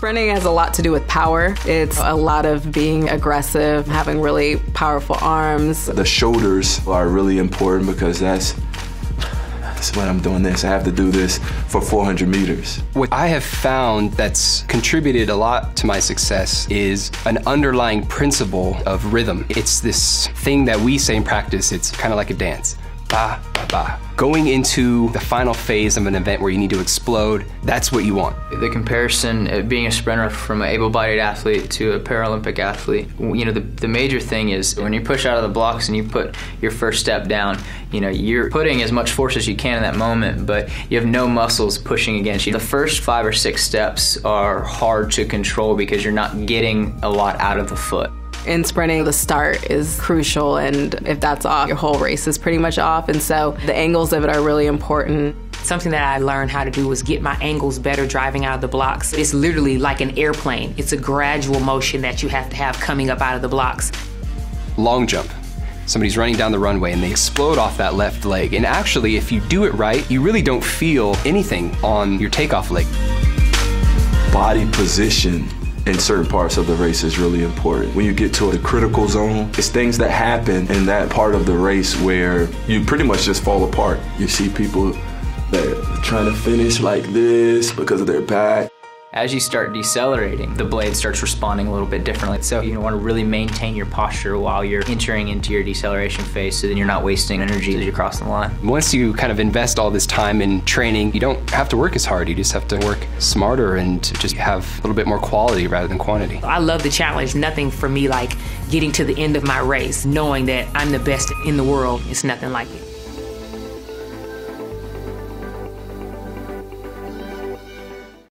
Sprinting has a lot to do with power. It's a lot of being aggressive, having really powerful arms. The shoulders are really important because that's that's when I'm doing this. I have to do this for 400 meters. What I have found that's contributed a lot to my success is an underlying principle of rhythm. It's this thing that we say in practice, it's kind of like a dance. Going into the final phase of an event where you need to explode, that's what you want. The comparison of being a sprinter from an able-bodied athlete to a Paralympic athlete, you know, the, the major thing is when you push out of the blocks and you put your first step down, you know, you're putting as much force as you can in that moment, but you have no muscles pushing against you. The first five or six steps are hard to control because you're not getting a lot out of the foot. In sprinting, the start is crucial, and if that's off, your whole race is pretty much off. And so the angles of it are really important. Something that I learned how to do was get my angles better driving out of the blocks. It's literally like an airplane, it's a gradual motion that you have to have coming up out of the blocks. Long jump. Somebody's running down the runway and they explode off that left leg. And actually, if you do it right, you really don't feel anything on your takeoff leg. Body position in certain parts of the race is really important. When you get to a critical zone, it's things that happen in that part of the race where you pretty much just fall apart. You see people that are trying to finish like this because of their back. As you start decelerating, the blade starts responding a little bit differently. So you want to really maintain your posture while you're entering into your deceleration phase so then you're not wasting energy as you cross the line. Once you kind of invest all this time in training, you don't have to work as hard. You just have to work smarter and just have a little bit more quality rather than quantity. I love the challenge. Nothing for me like getting to the end of my race, knowing that I'm the best in the world. It's nothing like it.